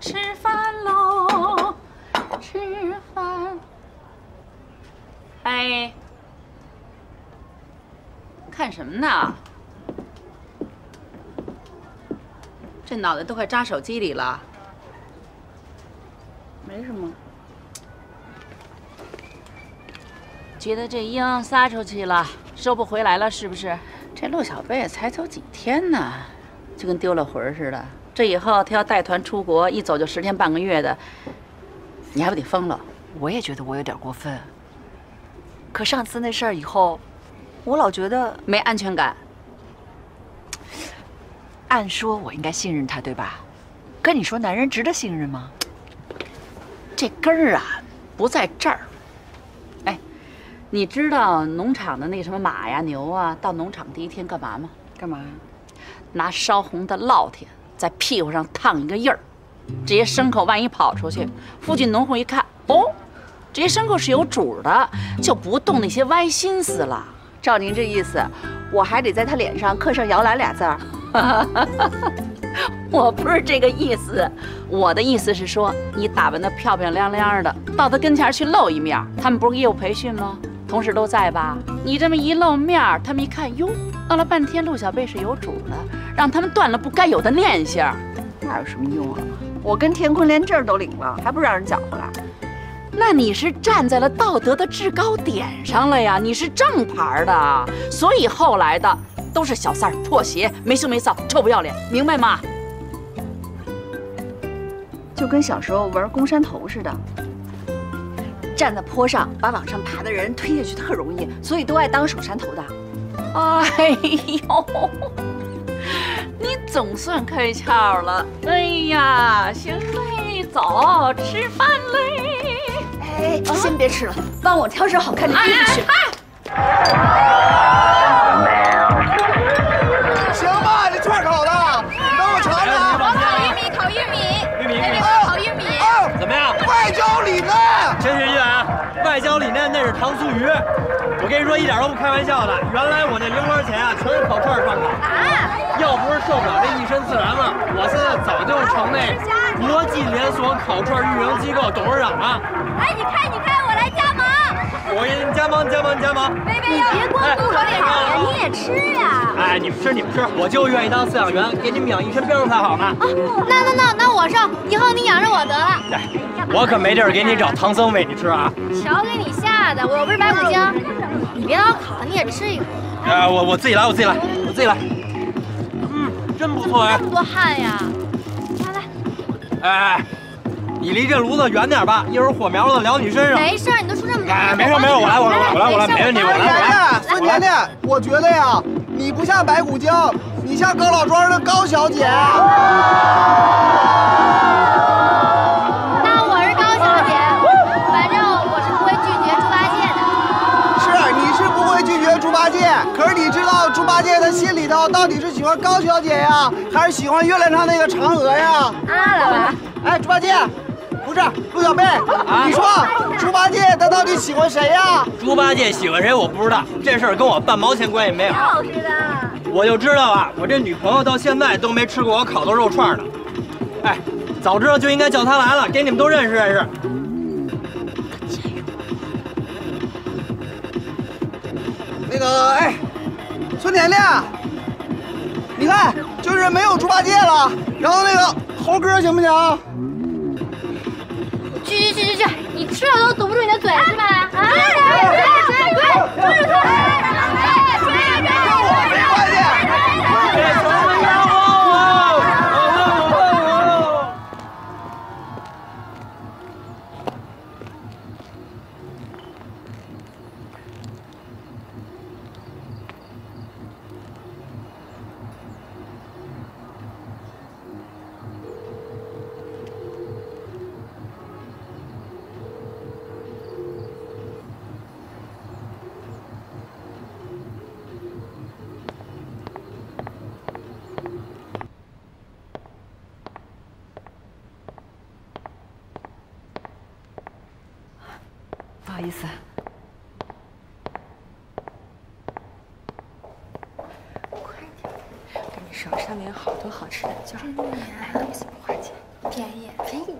吃饭喽，吃饭。哎，看什么呢？这脑袋都快扎手机里了。没什么。觉得这鹰撒出去了，收不回来了，是不是？这陆小贝才走几天呢，就跟丢了魂似的。这以后他要带团出国，一走就十天半个月的，你还不得疯了？我也觉得我有点过分。可上次那事儿以后，我老觉得没安全感。按说我应该信任他，对吧？跟你说男人值得信任吗？这根儿啊，不在这儿。哎你知道农场的那什么马呀、牛啊，到农场第一天干嘛吗？干嘛？拿烧红的烙铁在屁股上烫一个印儿。这些牲口万一跑出去，附近农户一看，哦，这些牲口是有主的，就不动那些歪心思了。照您这意思，我还得在他脸上刻上“摇篮”俩字儿。我不是这个意思，我的意思是说，你打扮得漂漂亮亮的，到他跟前去露一面。他们不是业务培训吗？同事都在吧？你这么一露面，他们一看，哟，闹了半天陆小贝是有主的，让他们断了不该有的念想，那有什么用啊？我跟田坤连证都领了，还不让人搅和了？那你是站在了道德的制高点上了呀，你是正牌的，所以后来的都是小三儿、破鞋、没羞没臊、臭不要脸，明白吗？就跟小时候玩攻山头似的。站在坡上，把往上爬的人推下去特容易，所以都爱当守山头的。哎呦，你总算开窍了。哎呀，行嘞，走，吃饭嘞。哎，先别吃了，帮我挑身好看的衣服去。行我跟你说，一点都不开玩笑的。原来我那零花钱啊，全是烤串赚的。啊！要不是受不了这一身自然味，我现在早就成那国际连锁烤串运营机构董事长了。哎，你看，你看，我来加盟。我给你加盟，加盟，加盟。贝贝，你别光顾烤呀，你也吃呀。哎，你们吃，你们吃，我就愿意当饲养员，给你们养一身膘才好呢。啊，那那那那我上，以后你我可没地儿给你找唐僧喂你吃啊！瞧给你吓的，我又不是白骨精。你别老烤，你也吃一口。呃，我我自己来，我自己来，我自己来。嗯，真不错哎。这么多汗呀！来来。哎，你离这炉子远点吧，一会儿火苗子燎你身上。没事，你都出这么哎，没事没事，我来我来我来我来，没问题，我来我来。孙甜甜，我觉得呀，你不像白骨精，你像高老庄的高小姐。可是你知道猪八戒他心里头到底是喜欢高小姐呀，还是喜欢月亮上那个嫦娥呀？啊，老板，哎，猪八戒，不是陆小贝，你说猪八戒他到底喜欢谁呀？猪八戒喜欢谁我不知道，这事儿跟我半毛钱关系没有。就是的，我就知道啊，我这女朋友到现在都没吃过我烤的肉串呢。哎，早知道就应该叫她来了，给你们都认识认识。那个，哎，孙甜甜，你看，就是没有猪八戒了，然后那个猴哥行不行？去去去去去，你吃了都堵不住你的嘴是吧？啊！对对对，追着意思，快点！跟你说，上面有好多好吃的，就这么点，意思不花钱。便宜便宜。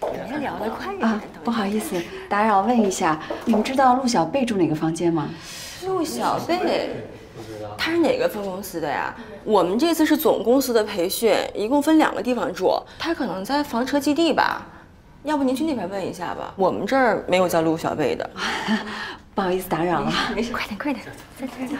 你们聊得快啊，不好意思，打扰问一下，你们知道陆小贝住哪个房间吗？陆小贝，他是哪个分公司的呀？我们这次是总公司的培训，一共分两个地方住，他可能在房车基地吧。要不您去那边问一下吧，我们这儿没有叫陆小贝的。不好意思打扰了。没事，快点快点，在这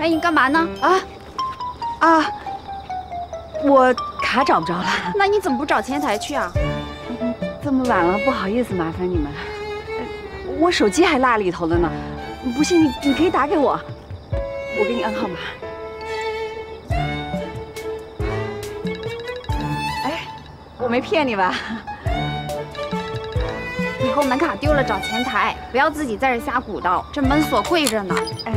哎，你干嘛呢？啊啊！我卡找不着了。那你怎么不找前台去啊？这么晚了，不好意思麻烦你们。呃我手机还落里头了呢，不信你你可以打给我，我给你按号码。哎，我没骗你吧？以后门卡丢了找前台，不要自己在这瞎鼓捣，这门锁贵着呢。哎，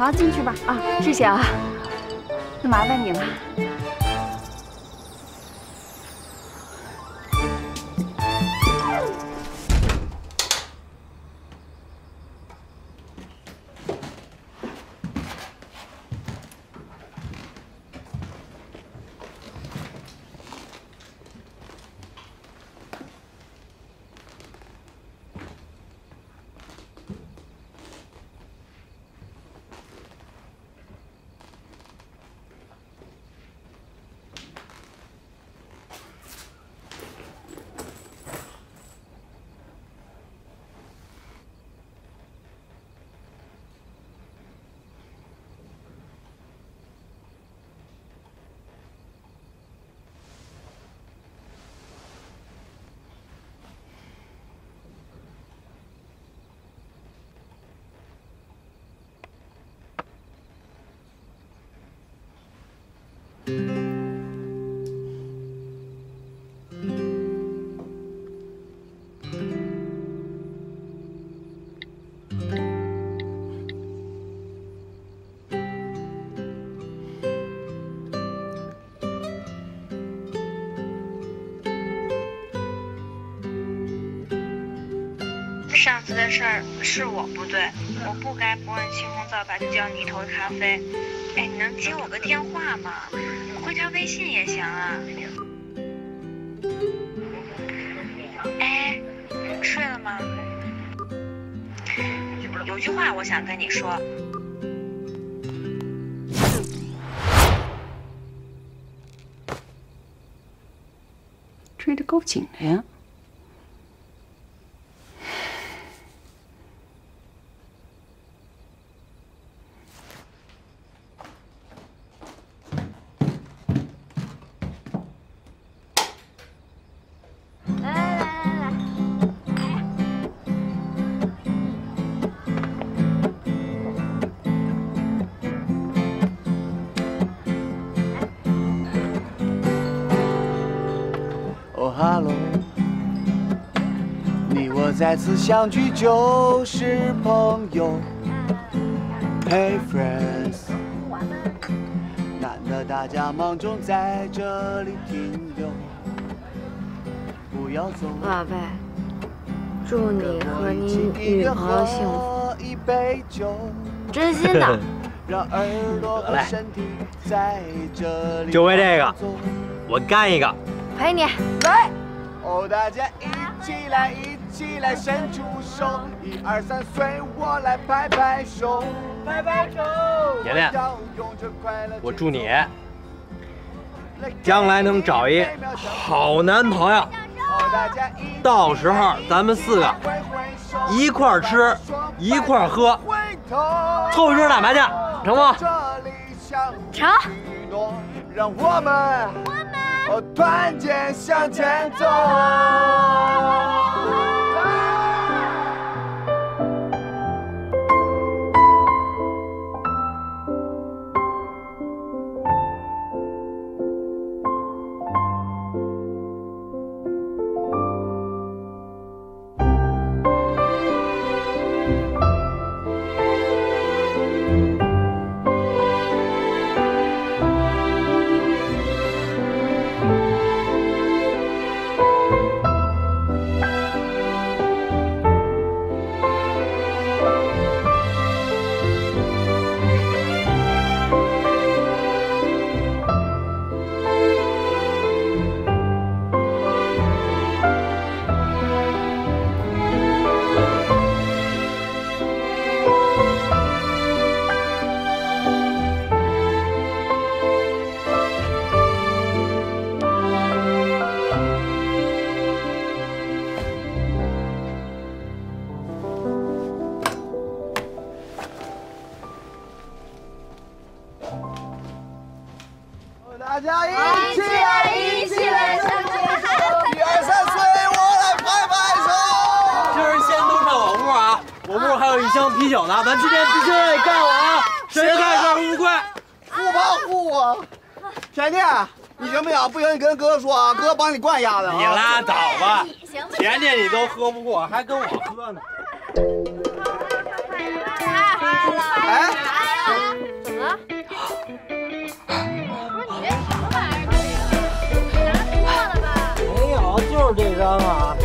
好，进去吧。啊，谢谢啊，那麻烦你了。上次的事儿是我不对，该不问青红皂白就叫你一头咖啡。哎，你能接我个电话吗？回条微信也行啊。哎，睡了吗？有句话我想跟你说。追得够紧的呀。你我再次相聚就是朋友。Hey friends，难得大家忙中在这里停留，不要走。宝贝，祝你和你女朋友幸福，一杯酒，真心的。让耳朵和身体在这里就为这个我干一个。陪你。哦，大家一起来，一起来，伸出手，一二三，随我来拍拍手，拍拍手。妍妍要用这快乐我祝你将来能找一好男朋友。到时候咱们四个一块儿吃，一块儿喝，凑一桌打麻将，成不？成。让我们我团结向前走。天必须得干我啊！谁开始乌龟？互帮互我。甜甜，你行不行？不行，你跟哥哥说啊，哥帮你灌一下子啊。你拉倒吧！甜甜你都喝不过，还跟我喝呢。哎，怎么了？不是你这什么玩意儿？这个拿错了吧？没有，就是这张啊。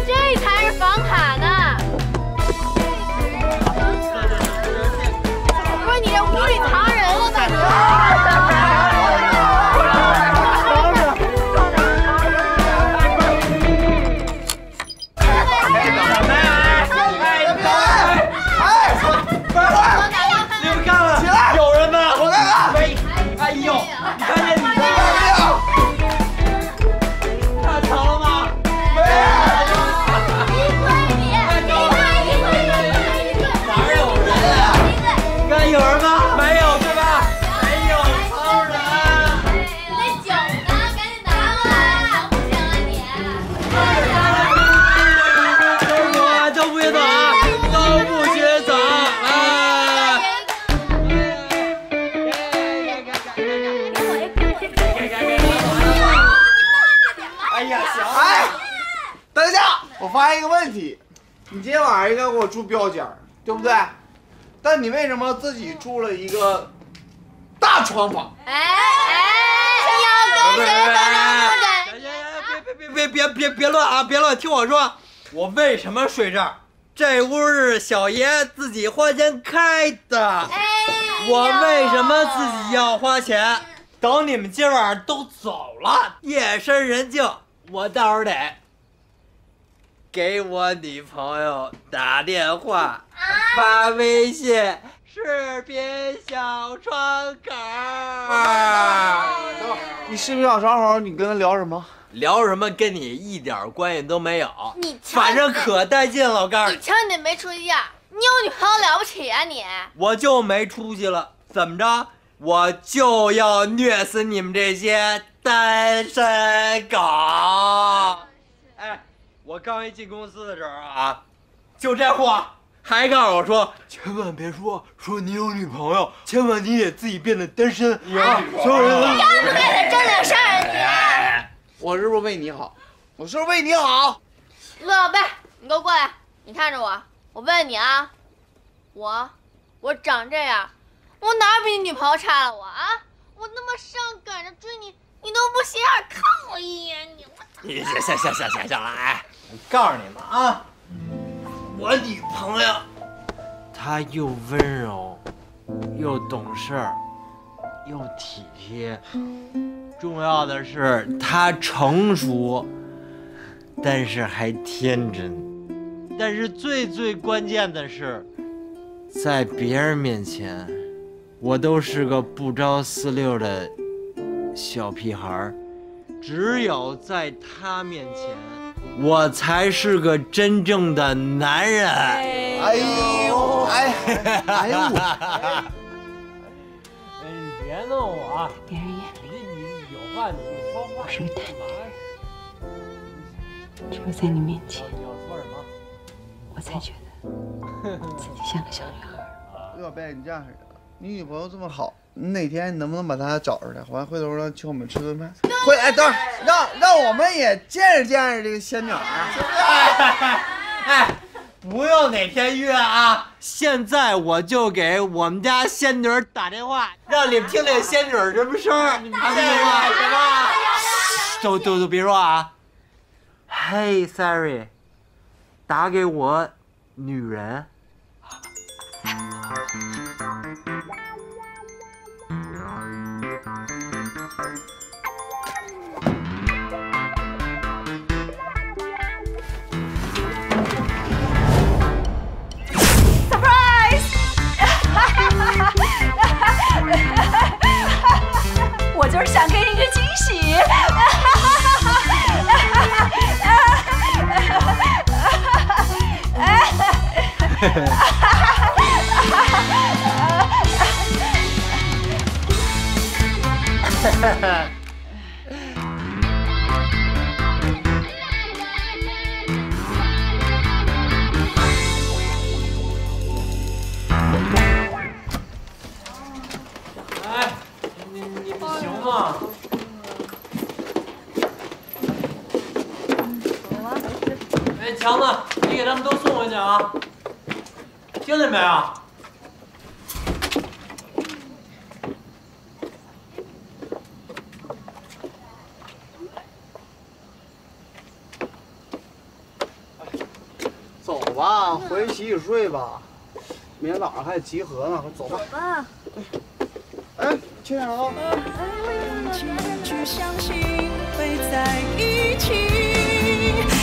应该给我住标间儿，对不对？但你为什么自己住了一个大床房？别别别别别别乱啊！别乱，听我说，我为什么睡这儿？这屋是小爷自己花钱开的。我为什么自己要花钱？等你们今晚上都走了，夜深人静，我到时候得给我女朋友打电话，发微信，视频小窗口。等会儿你视频小窗口，你跟他聊什么？聊什么跟你一点关系都没有，你瞧反正可带劲了。我告诉你，你瞧你那没出息样，你有女朋友了不起啊你？我就没出息了。怎么着？我就要虐死你们这些单身狗！哎，我刚一进公司的时候啊，就这货还告诉我说，千万别说说你有女朋友，千万你得自己变得单身。所有人都要不变得真的事儿你？我是不是为你好？我是不是为你好？陆小贝，你给我过来，你看着我，我问你啊，我我长这样，我哪儿比你女朋友差了我啊？我那么上赶着追你，你都不斜眼看我一眼，你我！你行行行行行行了，哎，我告诉你们啊，我女朋友她又温柔，又懂事儿，又体贴，重要的是她成熟，但是还天真。但是最最关键的是，在别人面前，我都是个不着四六的小屁孩。只有在他面前，我才是个真正的男人。哎呦，哎，哎呦，哎，你别弄我啊！别人眼里你你有话你就说话。我是个大女人，只有在你面前，你要说什么？我才觉得自己像个小女孩。小贝，你这样式的，你女朋友这么好，你哪天你能不能把她找出来，完回头让请我们吃顿饭？回哎，等会儿让让我们也见识见识这个仙女儿。哎，不用哪天约啊，现在我就给我们家仙女打电话，让你们听听仙女什么声儿。你们听见吗？什么？都都都别说啊。Hey Siri，打给我女人。我就是想给你一个惊喜。行吗？哎，强子，你给他们都送回去啊！听见没有？走吧，回去洗洗睡吧，明天早上还得集合呢，快走吧。走吧。去哪儿哦？去相信会在一起。